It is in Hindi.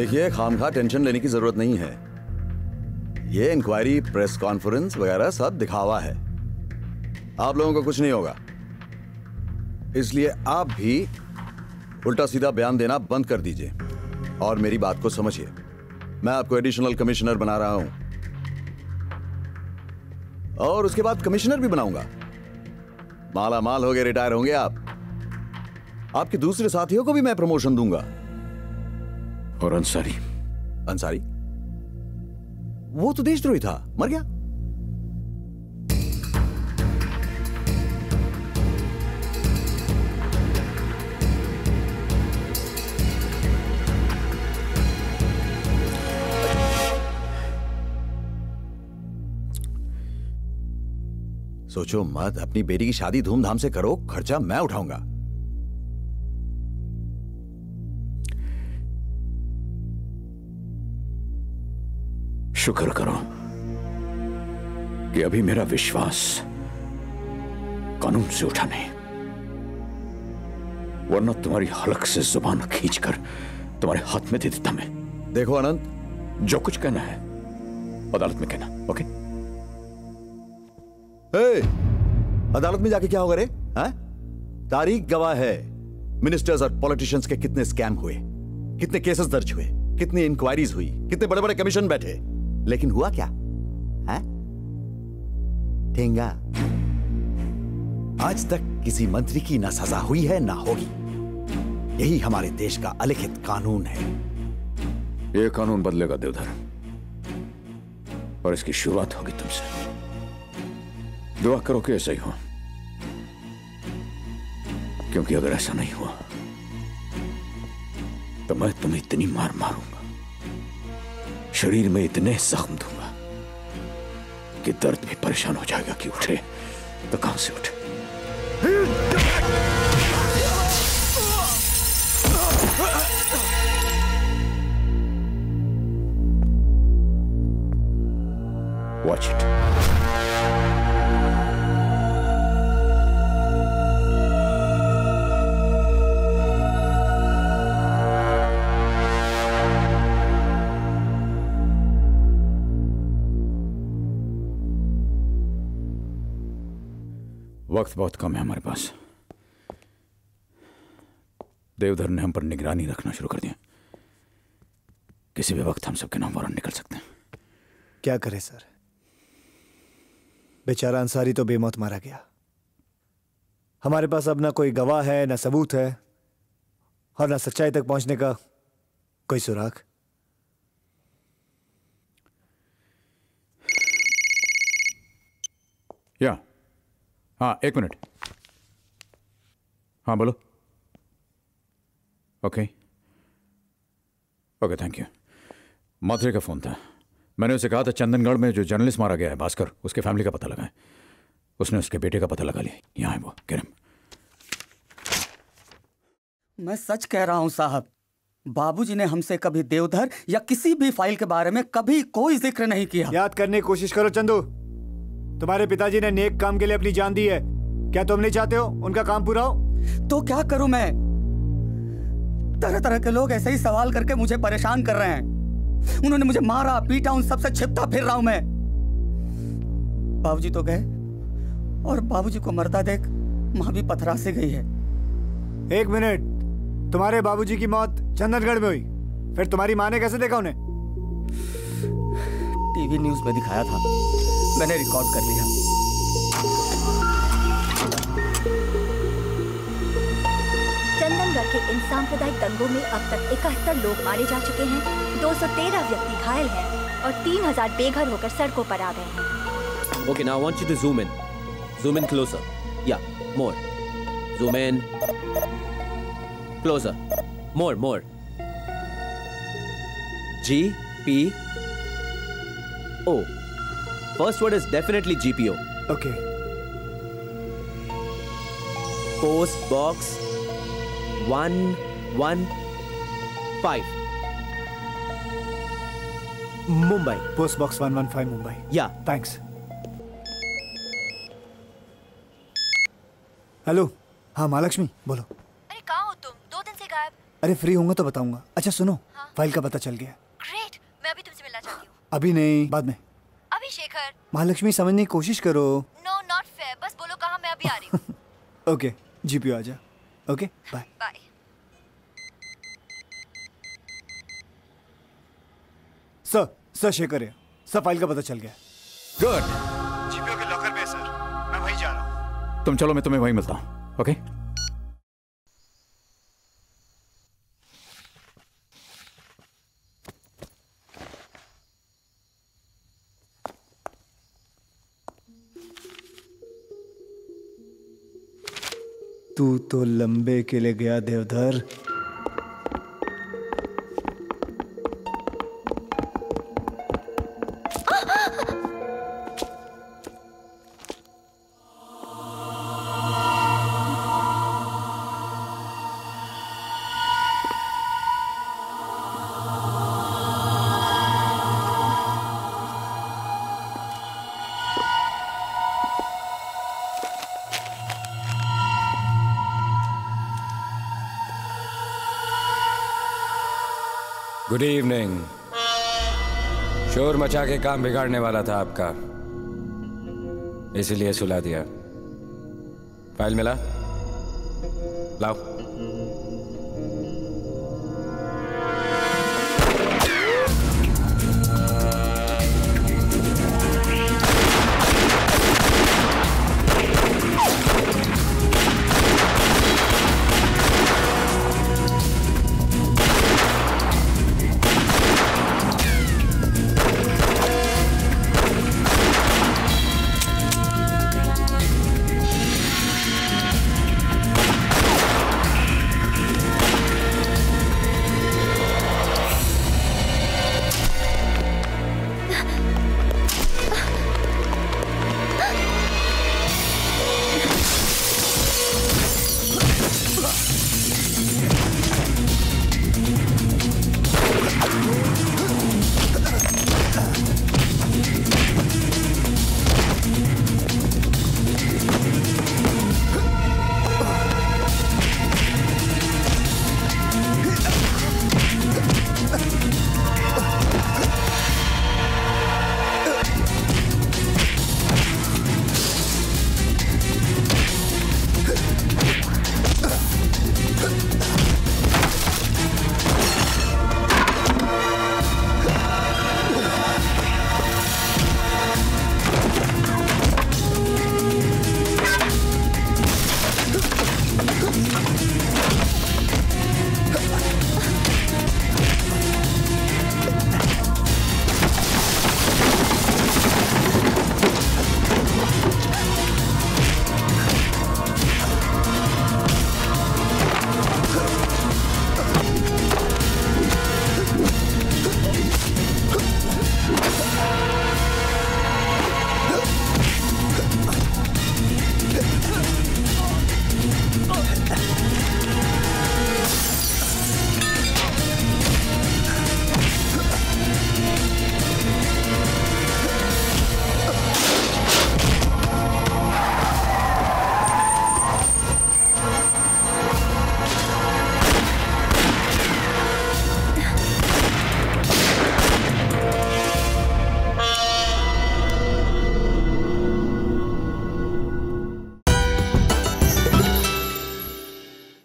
देखिए खामखा टेंशन लेने की ज़रूरत नहीं है। ये इंक्वायरी प्रेस कॉन्फ्रेंस वगैरह सब दिखावा है। आप लोगों को कुछ नहीं होगा। इसलिए आप भी उल्टा सीधा बयान देना बंद कर दीजिए। और मेरी बात को समझिए। मैं आपको एडिशनल कमिश्नर बना रहा हूँ। और उसके बाद कमिश्नर भी बनाऊँगा। माला माल हो गए रिटायर होंगे आप। आपके दूसरे साथियों को भी मैं प्रमोशन दूँगा। और अंसारी। अंसारी। वो तो देशद्रोही था, मर गया। सोचो मत, अपनी बेटी की शादी धूमधाम से करो, खर्चा मैं उठाऊँगा। शुक्र करो कि अभी मेरा विश्वास कानून से उठा नहीं। वरना तुम्हारी हलक से ज़ुबान खींचकर तुम्हारे हाथ में दे देता मैं। देखो अनंत जो कुछ कहना है अदालत में कहना ओके? ए, अदालत में जाके क्या होगा रे हैं? तारीख गवाह है। मिनिस्टर्स और पॉलिटिशियंस के कितने स्कैम हुए कितने केसेस दर्ज हुए कितनी इंक्वायरीज हुई कितने बड़े बड़े कमीशन बैठे। लेकिन हुआ क्या? है? ठेंगा। आज तक किसी मंत्री की ना सजा हुई है, ना होगी। यही हमारे देश का अलिखित कानून है। यह कानून बदलेगा, देवधर। और इसकी शुरुआत होगी तुमसे। दुआ करो कि ऐसा ही हो। क्योंकि अगर ऐसा नहीं हुआ तो मैं तुम्हें इतनी मार मारूँगा। शरीर में इतने जख्म दूँगा कि दर्द भी परेशान हो जाएगा कि उठे तो कहाँ से उठे Watch it. वक्त बहुत कम है हमारे पास। देवधर ने हम पर निगरानी रखना शुरू कर दिया। किसी भी वक्त हम सबके नाम वारंट निकल सकते हैं। क्या करे सर? बेचारा अंसारी तो बेमौत मारा गया। हमारे पास अब ना कोई गवाह है ना सबूत है और ना सच्चाई तक पहुँचने का कोई सुराग। या। हाँ एक मिनट। हाँ बोलो। ओके ओके थैंक यू माथुरे का फ़ोन था। मैंने उसे कहा था चंदनगढ़ में जो जर्नलिस्ट मारा गया है भास्कर उसके फैमिली का पता लगाए। उसने उसके बेटे का पता लगा लिया। यहाँ है वो किरम मैं सच कह रहा हूँ साहब। बाबूजी ने हमसे कभी देवधर या किसी भी फ़ाइल के बारे में कभी कोई ज़िक्र नहीं किया। याद करने की कोशिश करो चंदू। तुम्हारे पिताजी ने नेक काम के लिए अपनी जान दी है। क्या तुम नहीं चाहते हो उनका काम पूरा हो? तो क्या करूँ मैं? तरह तरह के लोग ऐसे ही सवाल करके मुझे परेशान कर रहे हैं। उन्होंने मुझे मारा पीटा उन सबसे छिपता फिर रहा हूँ मैं। बाबूजी तो गए और बाबूजी को मरता देख माँ भी पथरा से गई है। एक मिनट तुम्हारे बाबूजी की मौत चंदनगढ़ में हुई। फिर तुम्हारी माँ ने कैसे देखा उन्हें? टीवी न्यूज़ में दिखाया था मैंने रिकॉर्ड कर लिया चंदनगढ़ के इन सांप्रदायिक दंगों में अब तक इकहत्तर लोग मारे जा चुके हैं 213 व्यक्ति घायल हैं और 3000 बेघर होकर सड़कों पर आ गए हैं okay now I want you zoom in in. Zoom in closer. Yeah, more. Zoom in. Closer. More, more. G P O. First word is definitely GPO. Okay Post box one one five. Mumbai. Post box 115 Mumbai Yeah. Thanks hello हाँ महालक्ष्मी बोलो अरे कहाँ हो तुम दो दिन से गायब अरे फ्री होंगे तो बताऊँगा अच्छा सुनो हाँ फ़ाइल का पता चल गया ग्रेट मैं अभी तुमसे मिलना चाहती हूँ अभी नहीं बाद में। अभी शेखर महालक्ष्मी समझने की कोशिश करो। नो नॉट फेयर बस बोलो कहाँ मैं अभी आ रही हूँ। ओके जीपीओ आ जा। Okay bye bye sir sir Shekhar है सर फ़ाइल का पता चल गया। गुड जीपीओ के लॉकर में सर मैं वहीं जा रहा हूँ। तुम चलो मैं तुम्हें वहीं मिलता हूँ। ओके तू तो लंबे के लिए गया देवधर। गुड इवनिंग शोर मचा के काम बिगाड़ने वाला था आपका। इसलिए सुला दिया। फ़ाइल मिला? लाओ।